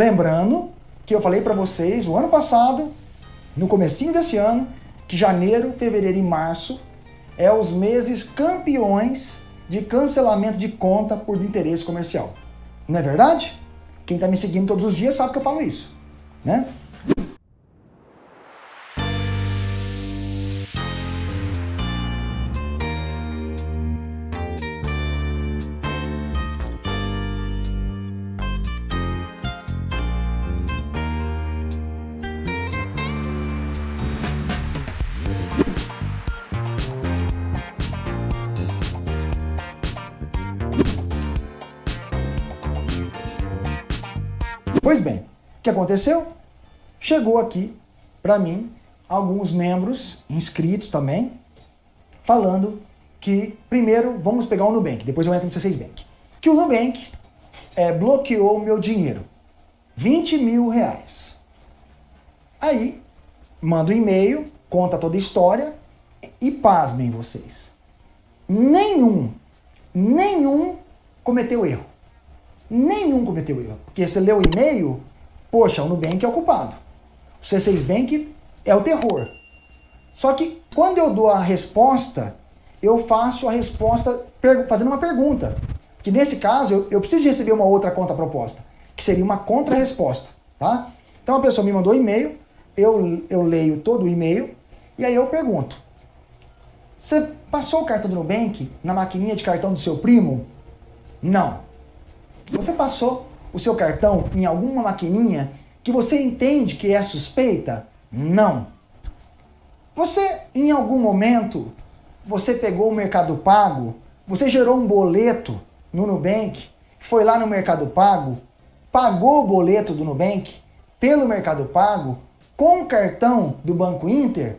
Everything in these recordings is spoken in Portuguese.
Lembrando que eu falei para vocês o ano passado, no comecinho desse ano, que janeiro, fevereiro e março é os meses campeões de cancelamento de conta por interesse comercial. Não é verdade? Quem está me seguindo todos os dias sabe que eu falo isso, né? Pois bem, o que aconteceu? Chegou aqui para mim alguns membros inscritos também, falando que, primeiro, vamos pegar o Nubank, depois eu entro no C6 Bank. Que o Nubank é, bloqueou o meu dinheiro, 20 mil reais. Aí, manda um e-mail, conta toda a história e pasmem vocês. Nenhum, nenhum cometeu erro. Nenhum cometeu erro. Porque você leu o e-mail, poxa, o Nubank é o culpado. O C6 Bank é o terror. Só que quando eu dou a resposta, eu faço a resposta fazendo uma pergunta. Que nesse caso eu, eu preciso receber uma outra conta proposta, que seria uma contra-resposta. Tá? Então a pessoa me mandou e-mail, eu, eu leio todo o e-mail e aí eu pergunto: Você passou o cartão do Nubank na maquininha de cartão do seu primo? Não. Você passou o seu cartão em alguma maquininha que você entende que é suspeita? Não. Você, em algum momento, você pegou o Mercado Pago, você gerou um boleto no Nubank, foi lá no Mercado Pago, pagou o boleto do Nubank pelo Mercado Pago com o cartão do Banco Inter?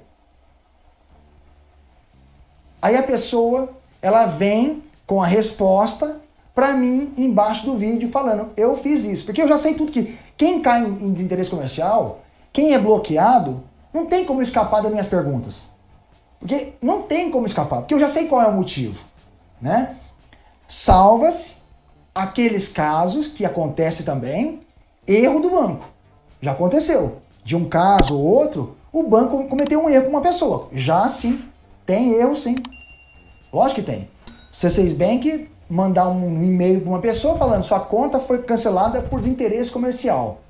Aí a pessoa, ela vem com a resposta para mim embaixo do vídeo falando, eu fiz isso. Porque eu já sei tudo que quem cai em desinteresse comercial, quem é bloqueado, não tem como escapar das minhas perguntas. Porque não tem como escapar, porque eu já sei qual é o motivo, né? Salva-se aqueles casos que acontece também, erro do banco. Já aconteceu. De um caso ou outro, o banco cometeu um erro com uma pessoa. Já sim, tem erro sim. Lógico que tem. C6 Bank mandar um e-mail para uma pessoa falando sua conta foi cancelada por desinteresse comercial.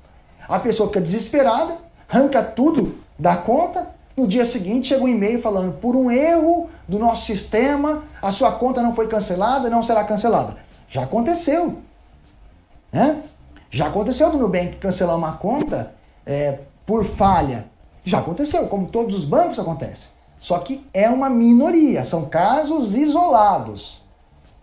A pessoa fica desesperada, arranca tudo da conta, no dia seguinte chega um e-mail falando por um erro do nosso sistema, a sua conta não foi cancelada, não será cancelada. Já aconteceu. Né? Já aconteceu do Nubank cancelar uma conta é, por falha. Já aconteceu, como todos os bancos acontece. Só que é uma minoria, são casos isolados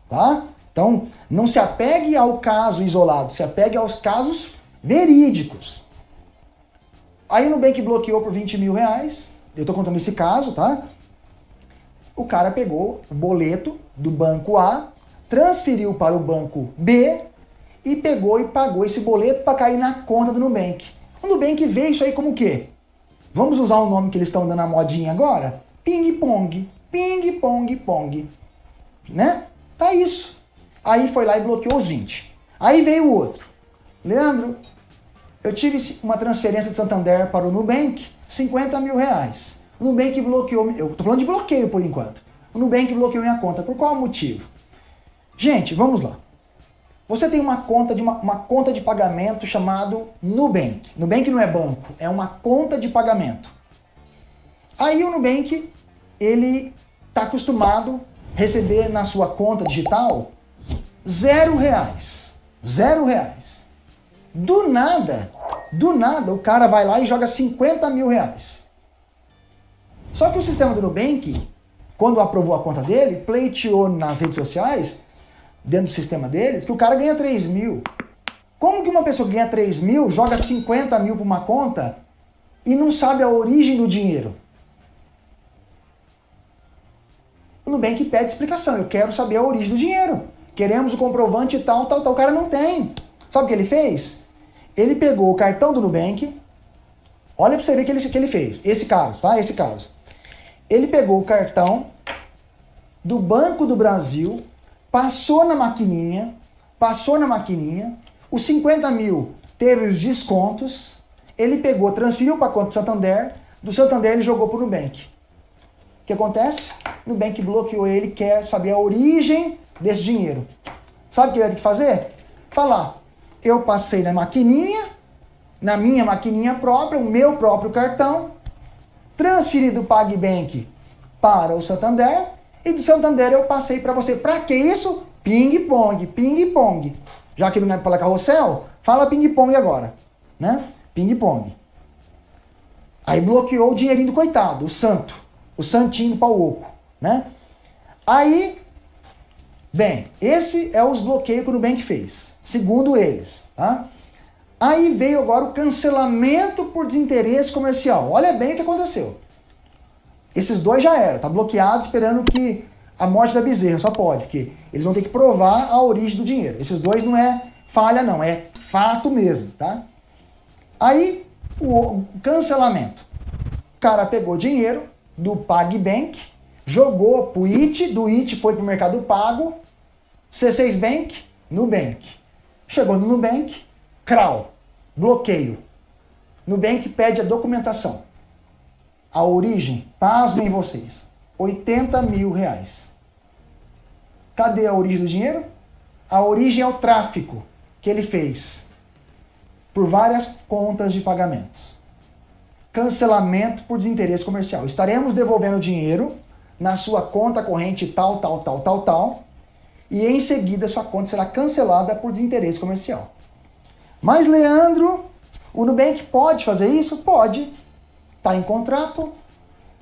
tá? Então, não se apegue ao caso isolado, se apegue aos casos verídicos. Aí o Nubank bloqueou por 20 mil reais, eu estou contando esse caso, tá? O cara pegou o boleto do banco A, transferiu para o banco B e pegou e pagou esse boleto para cair na conta do Nubank. O Nubank vê isso aí como o quê? Vamos usar o nome que eles estão dando a modinha agora? Ping-pong. Ping-pong, pong. Né? Tá isso. Aí foi lá e bloqueou os 20. Aí veio o outro. Leandro, eu tive uma transferência de Santander para o Nubank, 50 mil reais. O Nubank bloqueou, eu tô falando de bloqueio por enquanto. O Nubank bloqueou minha conta. Por qual motivo? Gente, vamos lá. Você tem uma conta de, uma, uma conta de pagamento chamado Nubank. Nubank não é banco, é uma conta de pagamento. Aí o Nubank, ele está acostumado receber na sua conta digital zero reais. Zero reais. Do nada, do nada, o cara vai lá e joga 50 mil reais. Só que o sistema do Nubank, quando aprovou a conta dele, pleiteou nas redes sociais, dentro do sistema deles, que o cara ganha 3 mil. Como que uma pessoa ganha 3 mil, joga 50 mil para uma conta e não sabe a origem do dinheiro? o Nubank pede explicação. Eu quero saber a origem do dinheiro. Queremos o comprovante tal, tal, tal. O cara não tem. Sabe o que ele fez? Ele pegou o cartão do Nubank. Olha para você ver o que ele, que ele fez. Esse caso, tá? Esse caso. Ele pegou o cartão do Banco do Brasil, passou na maquininha, passou na maquininha, os 50 mil teve os descontos, ele pegou, transferiu para a conta do Santander, do Santander ele jogou para o Nubank. Que acontece? O Nubank bloqueou ele, quer saber a origem desse dinheiro. Sabe o que ele vai ter que fazer? Falar, eu passei na maquininha, na minha maquininha própria, o meu próprio cartão, transferi do PagBank para o Santander e do Santander eu passei para você. Para que isso? Ping-pong, ping-pong. Já que não é para carrossel, fala ping-pong agora, né? Ping-pong. Aí bloqueou o dinheirinho do coitado, o santo, o santinho do pau oco, né? Aí, bem, esse é os bloqueios que o Nubank fez, segundo eles, tá? Aí veio agora o cancelamento por desinteresse comercial. Olha bem o que aconteceu. Esses dois já eram, tá bloqueado esperando que a morte da bezerra, só pode, porque eles vão ter que provar a origem do dinheiro. Esses dois não é falha não, é fato mesmo, tá? Aí, o cancelamento. O cara pegou dinheiro do PagBank, jogou pro IT, do IT foi pro Mercado Pago, C6 Bank, Nubank. Chegou no Nubank, CRAU, bloqueio. Nubank pede a documentação. A origem, pasmem vocês, 80 mil reais. Cadê a origem do dinheiro? A origem é o tráfico que ele fez por várias contas de pagamentos. Cancelamento por desinteresse comercial. Estaremos devolvendo dinheiro na sua conta corrente tal, tal, tal, tal, tal, e em seguida sua conta será cancelada por desinteresse comercial. Mas, Leandro, o Nubank pode fazer isso? Pode. Está em contrato,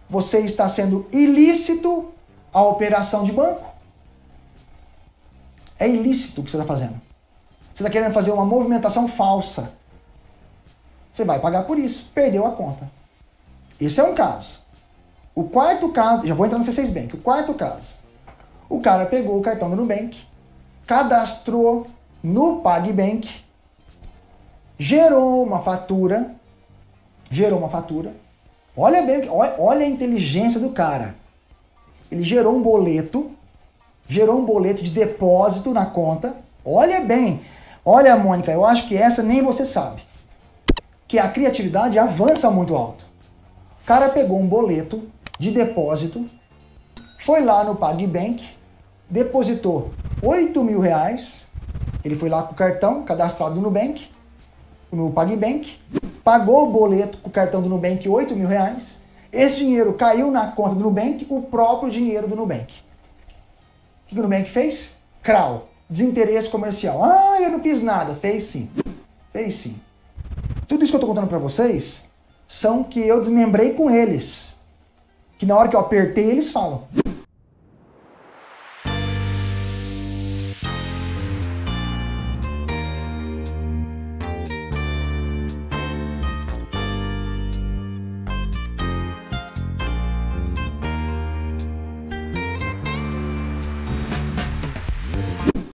você está sendo ilícito a operação de banco. É ilícito o que você está fazendo. Você está querendo fazer uma movimentação falsa. Você vai pagar por isso. Perdeu a conta. Esse é um caso. O quarto caso, já vou entrar no C6 Bank. O quarto caso. O cara pegou o cartão do Nubank, cadastrou no PagBank, gerou uma fatura, gerou uma fatura. Olha bem, olha a inteligência do cara. Ele gerou um boleto, gerou um boleto de depósito na conta. Olha bem, Olha, Mônica, eu acho que essa nem você sabe. Que a criatividade avança muito alto. O cara pegou um boleto de depósito, foi lá no PagBank, depositou 8 mil reais. Ele foi lá com o cartão cadastrado no Nubank, no PagBank, pagou o boleto com o cartão do Nubank 8 mil reais. Esse dinheiro caiu na conta do Nubank, o próprio dinheiro do Nubank. O que o Nubank fez? Crau desinteresse comercial. Ah, eu não fiz nada. Fez sim. Fez sim. Tudo isso que eu estou contando para vocês são que eu desmembrei com eles. Que na hora que eu apertei, eles falam.